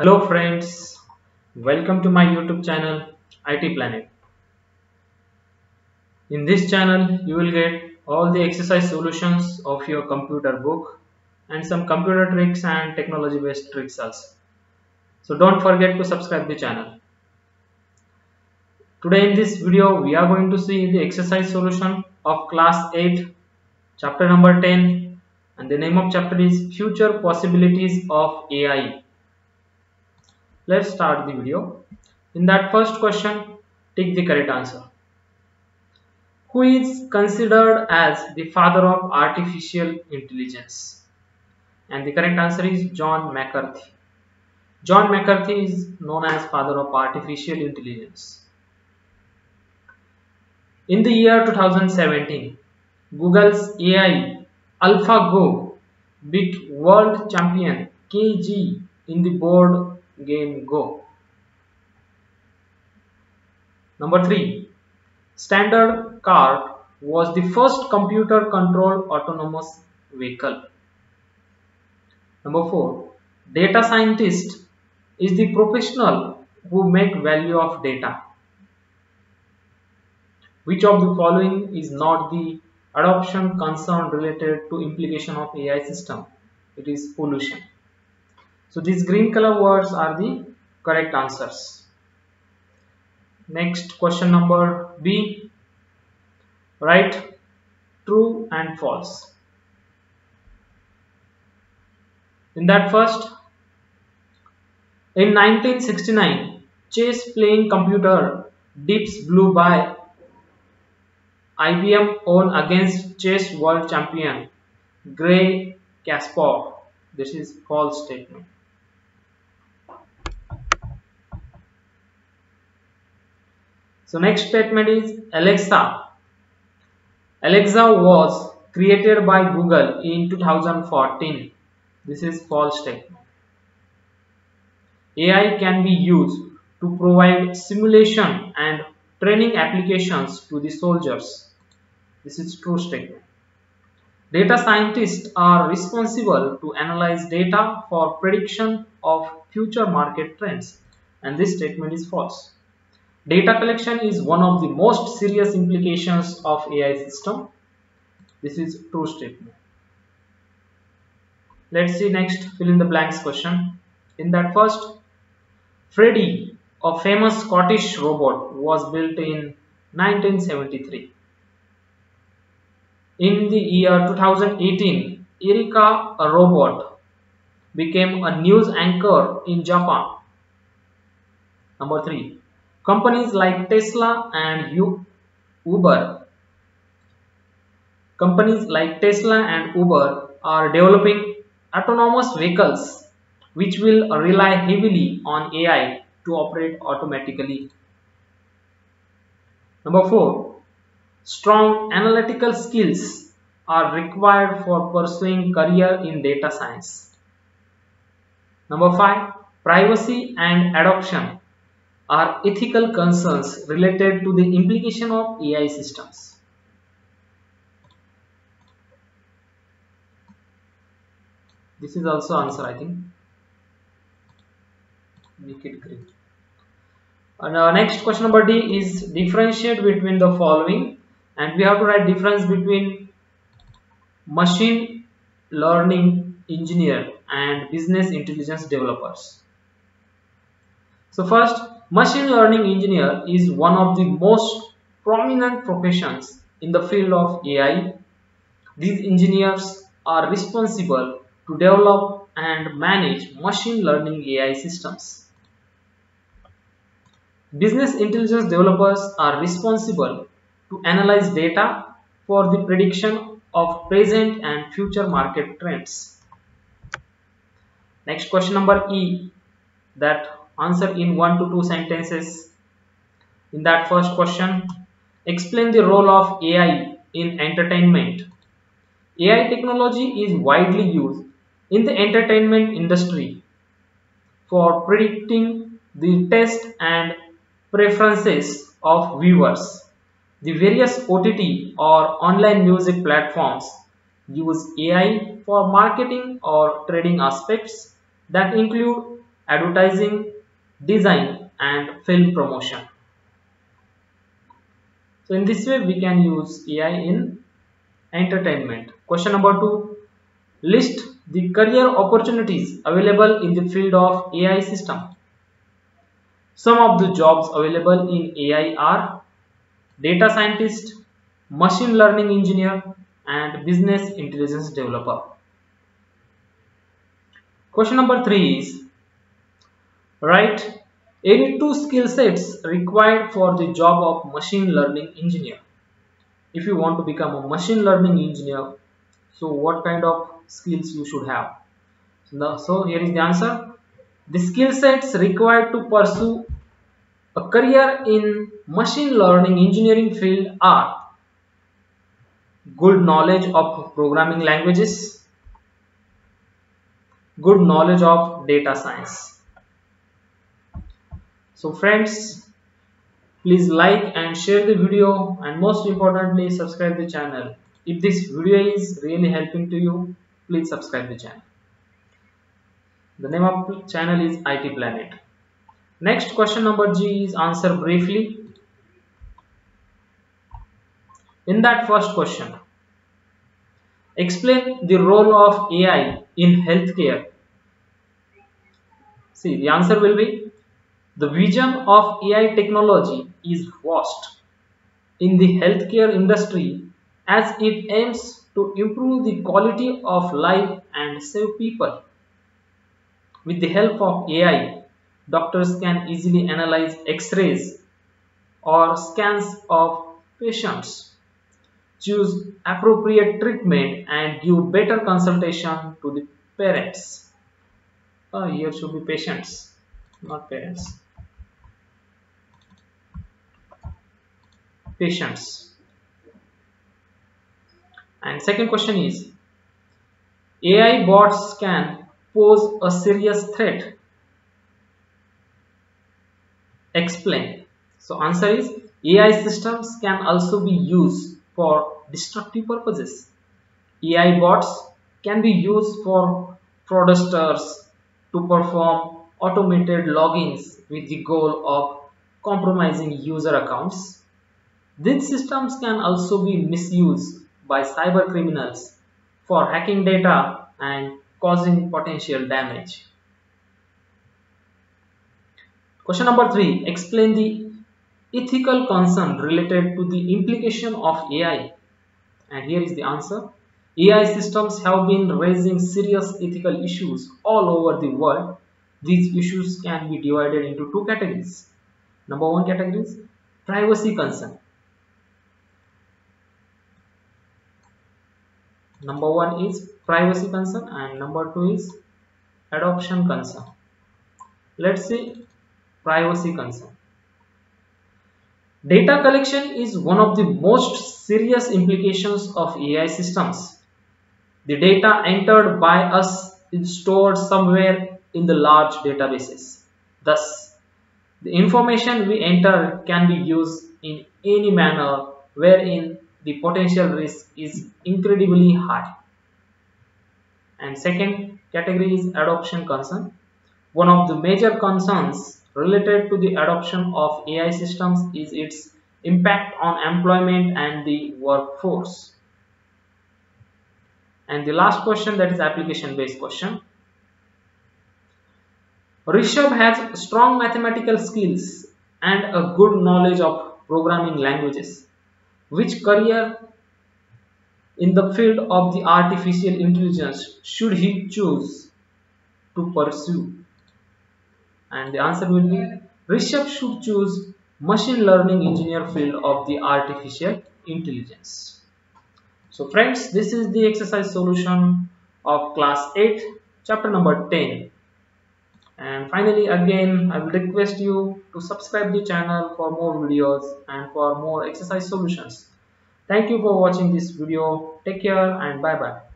Hello friends, welcome to my YouTube channel IT Planet. In this channel you will get all the exercise solutions of your computer book and some computer tricks and technology based tricks also. So don't forget to subscribe the channel. Today in this video we are going to see the exercise solution of class 8 chapter number 10 and the name of chapter is future possibilities of AI let's start the video. In that first question take the correct answer. Who is considered as the father of artificial intelligence? And the correct answer is john mccarthy. John mccarthy is known as father of artificial intelligence. In the year 2017 google's ai alphago beat world champion Ke Jie in the board game Go. Number 3. Stanford Cart was the first computer controlled autonomous vehicle. Number 4. Data scientist is the professional who make value of data. Which of the following is not the adoption concern related to implication of AI system? It is pollution. So these green color words are the correct answers. Next question number B. Write true and false. In that first, in 1969, chess playing computer Deep Blue by IBM won against chess world champion Garry Kasparov. This is false statement. So next statement is Alexa. Alexa was created by Google in 2014. This is false statement. AI can be used to provide simulation and training applications to the soldiers. This is true statement. Data scientists are responsible to analyze data for prediction of future market trends and this statement is false. Data collection is one of the most serious implications of AI system. This is true statement. Let's see next fill in the blanks question. In that first, Freddy, a famous Scottish robot, was built in 1973. In the year 2018, Erika, a robot, became a news anchor in Japan. Number 3. Companies like Tesla and Uber companies like Tesla and Uber are developing autonomous vehicles which will rely heavily on AI to operate automatically. Number 4. Strong analytical skills are required for pursuing career in data science. Number 5. Privacy and adoption are ethical concerns related to the implication of AI systems. This is also answer I think. Make it green. And uh, next question number D is differentiate between the following and we have to write difference between machine learning engineer and business intelligence developers. So first Machine learning engineer is one of the most prominent professions in the field of AI. These engineers are responsible to develop and manage machine learning AI systems. Business intelligence developers are responsible to analyze data for the prediction of present and future market trends. Next question number E that answer in one to two sentences in that first question explain the role of AI in entertainment AI technology is widely used in the entertainment industry for predicting the taste and preferences of viewers. The various OTT or online music platforms use AI for marketing or trading aspects that include advertising, design and film promotion. So in this way we can use AI in entertainment. Question number 2. List the career opportunities available in the field of AI system. Some of the jobs available in AI are data scientist, machine learning engineer and business intelligence developer. Question number 3 is Any two skill sets required for the job of machine learning engineer. If you want to become a machine learning engineer, so what kind of skills you should have? So here is the answer. The skill sets required to pursue a career in machine learning engineering field are good knowledge of programming languages, good knowledge of data science so friends please like and share the video and most importantly subscribe the channel. If this video is really helping to you please subscribe the channel. The name of the channel is IT Planet. Next question number G is answer briefly. In that first question explain the role of AI in healthcare. See the answer will be the vision of AI technology is vast in the healthcare industry as it aims to improve the quality of life and save people. With the help of AI, doctors can easily analyze x-rays or scans of patients, choose appropriate treatment and give better consultation to the parents. Uh, here should be patients, not parents. Patients. And second question is, AI bots can pose a serious threat. Explain. So answer is, AI systems can also be used for destructive purposes. AI bots can be used for fraudsters to perform automated logins with the goal of compromising user accounts these systems can also be misused by cyber criminals for hacking data and causing potential damage. Question number 3. Explain the ethical concern related to the implication of AI. And here is the answer. AI systems have been raising serious ethical issues all over the world. These issues can be divided into two categories. Number one category is privacy concern. Number one is privacy concern and number two is adoption concern. Let's see privacy concern. Data collection is one of the most serious implications of AI systems. The data entered by us is stored somewhere in the large databases. Thus the information we enter can be used in any manner wherein the potential risk is incredibly high. And second category is adoption concern. One of the major concerns related to the adoption of AI systems is its impact on employment and the workforce. And the last question that is application based question. Rishabh has strong mathematical skills and a good knowledge of programming languages. Which career in the field of the artificial intelligence should he choose to pursue? And the answer will be Rishabh should choose machine learning engineer field of the artificial intelligence. So friends, this is the exercise solution of class 8, chapter number 10 and finally again i will request you to subscribe the channel for more videos and for more exercise solutions. Thank you for watching this video. Take care and bye bye